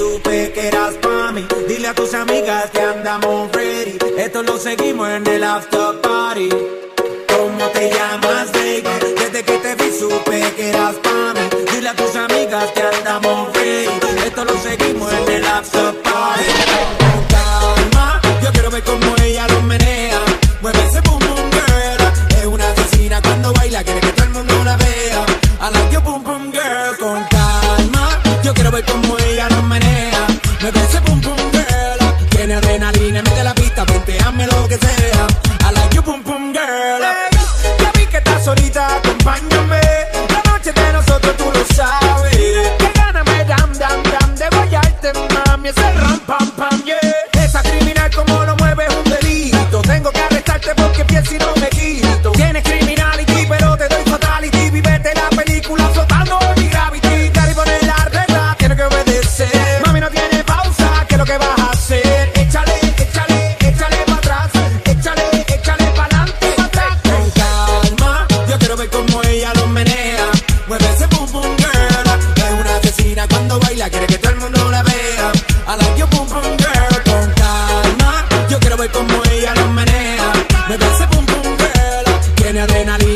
supe que eras pa' mí. Dile a tus amigas que andamos ready. Esto lo seguimos en el after party. ¿Cómo te llamas, baby? Desde que te vi supe que eras pa' mí. Dile a tus amigas que andamos ready. Esto lo seguimos en el after party. Con calma, yo quiero ver cómo ella lo menea. Mueve ese boom boom girl. Es una asesina cuando baila, quiere que todo el mundo la vea. I like your boom boom girl. Con calma, yo quiero ver cómo Mueve ese boom boom girl. Tiene adrenalina, mete la pista, hazme lo que sea. I like your boom boom girl. Hey, ya vi que estás solita, acompáñame. La noche de nosotros tú lo sabes. Que gana me dam dam dam de guayarte, mami, ese adrenalina.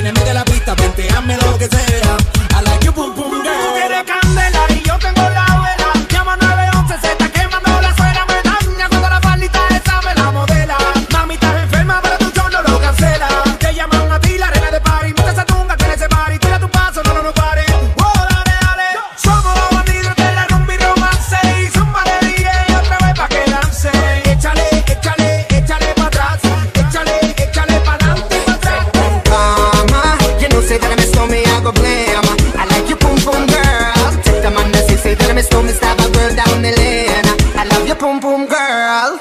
Just know me stop a girl down the lane I love your pum pum girl.